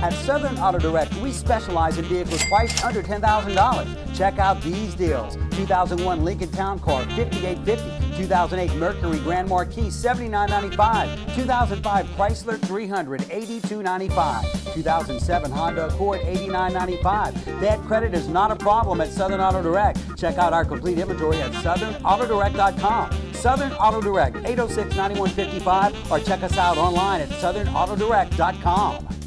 At Southern Auto Direct, we specialize in vehicles priced under $10,000. Check out these deals. 2001 Lincoln Town Car, 5850. 2008 Mercury Grand Marquis, 7995. 2005 Chrysler 300, 8295. 2007 Honda Accord, 8995. Bad credit is not a problem at Southern Auto Direct. Check out our complete inventory at southernautodirect.com. Southern Auto Direct, 806 9155, or check us out online at southernautodirect.com.